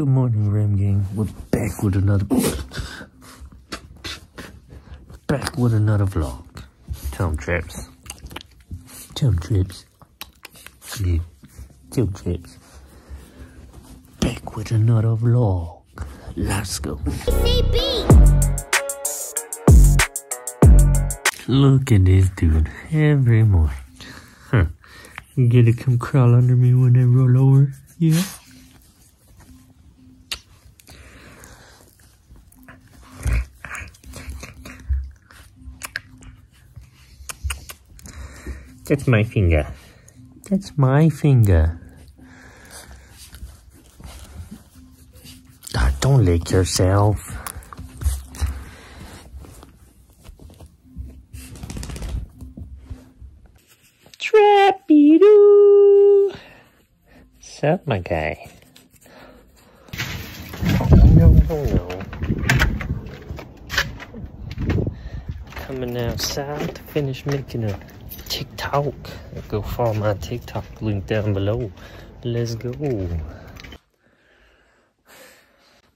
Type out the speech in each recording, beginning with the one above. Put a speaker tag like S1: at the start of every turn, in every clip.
S1: Good morning, Rem Gang. We're back with another. back with another vlog. 'em trips. 'em trips. Yeah. 'em trips. Back with another vlog. Let's go. Look at this dude every morning. Huh. You gonna come crawl under me when I roll over? Yeah? That's my finger. That's my finger. Ah, don't lick yourself. Trappy doo. Sup, my guy? No, no, no. Coming outside to finish making a TikTok. Go follow my TikTok link down below. Let's go.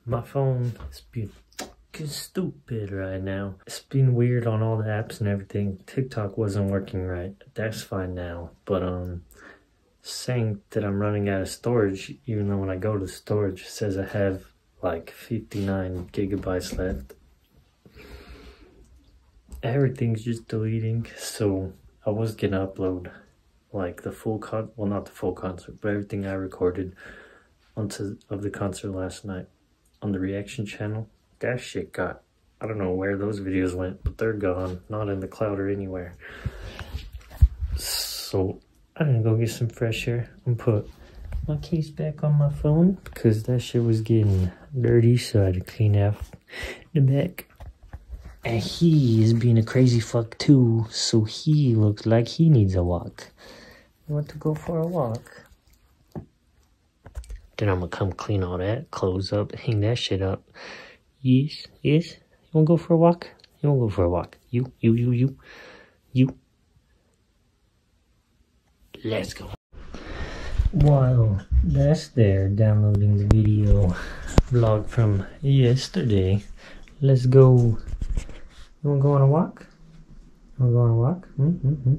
S1: My phone is being fucking stupid right now. It's been weird on all the apps and everything. TikTok wasn't working right. That's fine now. But um saying that I'm running out of storage, even though when I go to storage it says I have like 59 gigabytes left. Everything's just deleting, so I was gonna upload like the full con well not the full concert, but everything I recorded onto of the concert last night on the reaction channel. That shit got I don't know where those videos went, but they're gone, not in the cloud or anywhere. So I'm gonna go get some fresh air and put my case back on my phone because that shit was getting dirty, so I had to clean out the back. And he is being a crazy fuck too, so he looks like he needs a walk. You want to go for a walk? Then I'm gonna come clean all that, close up, hang that shit up. Yes, yes. You wanna go for a walk? You wanna go for a walk? You, you, you, you, you. Let's go. While that's there, downloading the video vlog from yesterday, let's go you wanna go on a walk? You wanna go on a walk? Mm-hmm.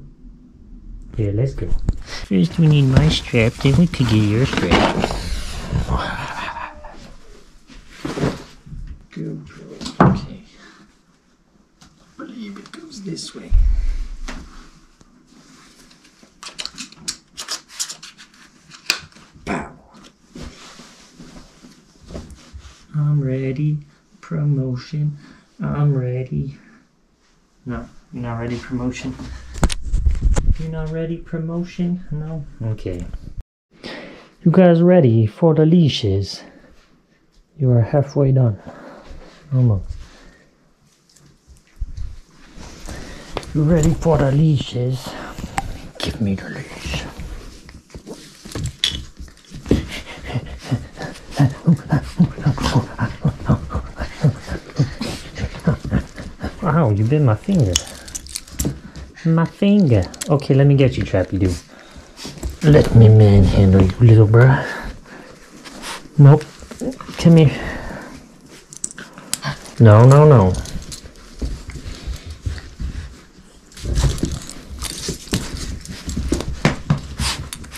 S1: Yeah, let's go. First we need my strap, then we could get your strap. Good girl. Okay. I believe it goes this way. Pow. I'm ready. Promotion. I'm ready. No, you're not ready promotion. You're not ready promotion? No? Okay. You guys ready for the leashes? You are halfway done. Almost. You ready for the leashes? Give me the leash. You bit my finger. My finger. Okay, let me get you, Trappy Doo. Let me manhandle you, little bruh. Nope. Come here. No, no, no.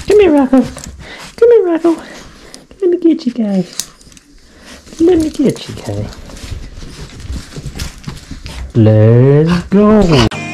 S1: Come here, Rocco. Come here, Rocco. Let me get you, guys. Let me get you, guys. Let's go.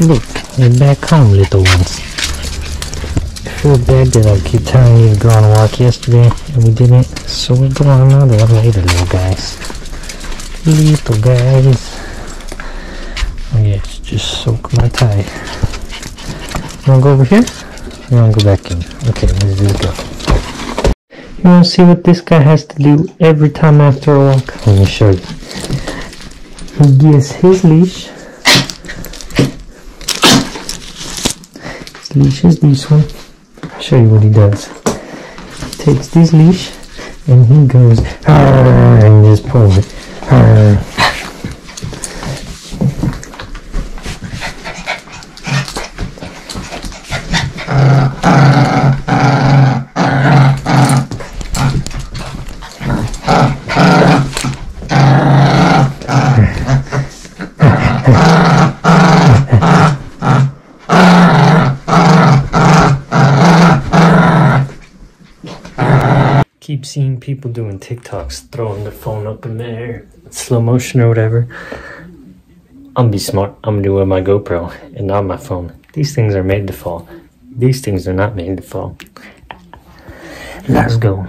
S1: Look, we're back home, little ones. I feel bad that I keep telling you to go on a walk yesterday and we didn't, so we're going on another one later, little guys. Little guys. Oh yes, just soak my tie. You wanna go over here? You wanna go back in? Okay, let's do it. You want to see what this guy has to do every time after a walk? Let me show you. He gets his leash. Leash is this one. I'll show you what he does. He takes this leash and he goes and just pulls it. Keep seeing people doing TikToks, throwing their phone up in the air, slow motion or whatever. I'm be smart. I'm gonna do it with my GoPro and not my phone. These things are made to fall. These things are not made to fall. Let's go.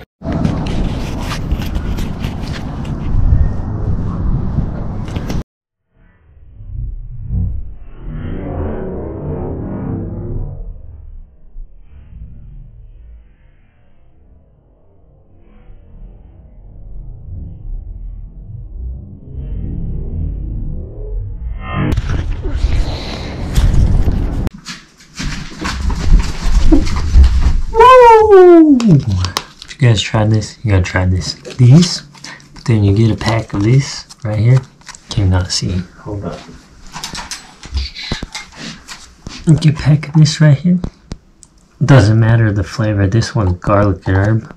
S1: If you guys tried this, you gotta try this. These, but then you get a pack of this right here. Cannot see. Hold up. You get a pack of this right here. Doesn't matter the flavor. This one's garlic and herb.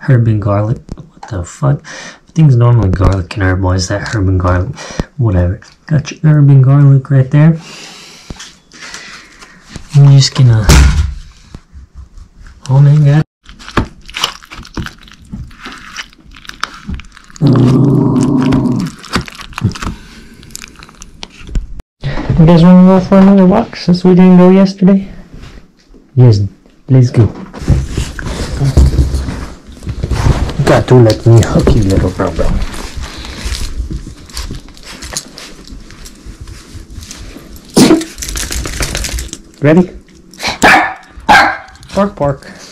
S1: Herb and garlic. What the fuck? Things normally garlic and herb. Why is that herb and garlic? Whatever. Got your herb and garlic right there. I'm just gonna. Oh my god. You guys want to go for another walk since we didn't go yesterday? Yes, let's go. Got to let me hook you, little bro bro. Ready? Bark, bark.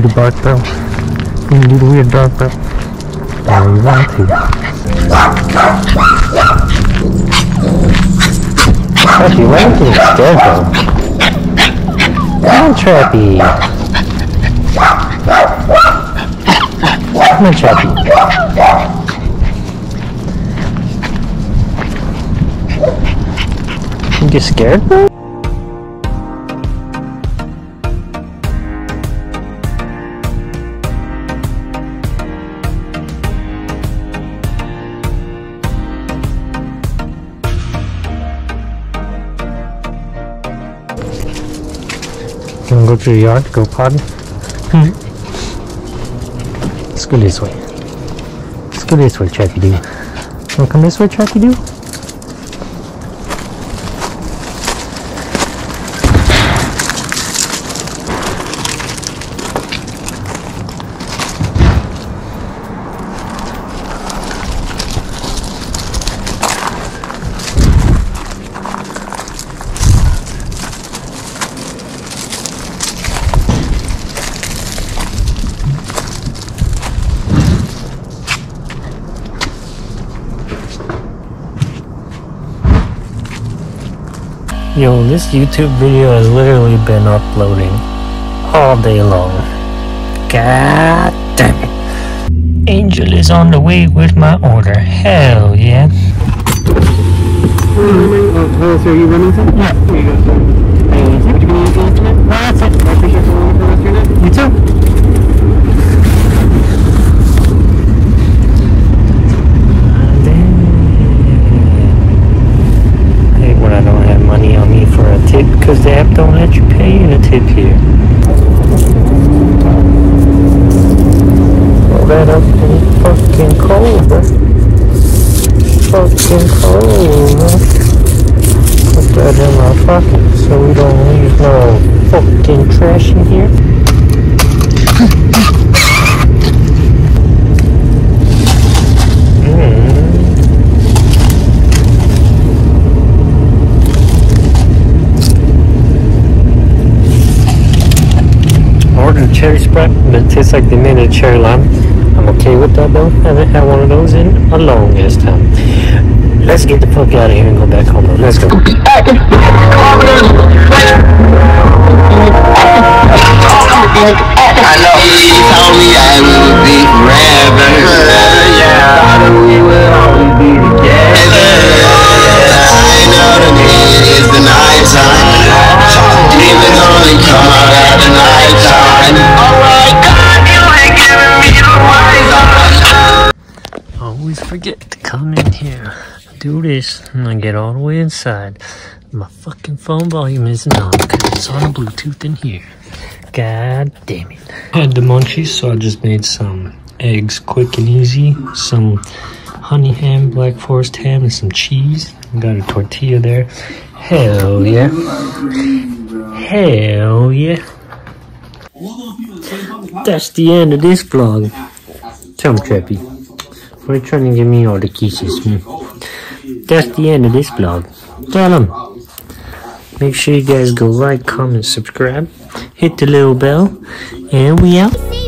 S1: The bark, bro? Can you do the weird bark, bro? You want to. Trappy, why are you scared, bro? Come on, Trappy. Come on, Trappy. You scared, bro? Wanna go to the yard, go potty? Hmm. Let's go this way. Let's go this way, Trappy Doo. Wanna come this way, Trappy Doo? Yo, this YouTube video has literally been uploading all day long. God damn it. Angel is on the way with my order. Hell yeah.
S2: Oh, so are you running some?
S1: Yeah.
S2: You go, sir. You. You be able to answer that?
S1: No, that's it.
S2: I appreciate you for the rest of your night.
S1: You too. I hate when I don't have money on me for a tip because the app don't let you pay in a tip here. Roll that up fucking cold, bro. Fucking cold, man. Put that in my pocket so we don't leave no fucking trash in here. Sprite, but it tastes like they made cherry lime. I'm okay with that though. Haven't had one of those in a long ass time. Let's get the fuck out of here and go back home. Let's go.
S3: I know
S1: forget to come in here. Do this, and I get all the way inside. My fucking phone volume isn't on because it's on Bluetooth in here. God damn it. I had the munchies, so I just made some eggs quick and easy. Some honey ham, black forest ham, and some cheese. Got a tortilla there. Hell yeah. Hell yeah. That's the end of this vlog. Tell me, Trappy. Are trying to give me all the kisses? That's the end of this vlog. Tell them. Make sure you guys go like, comment, subscribe, hit the little bell, and we out.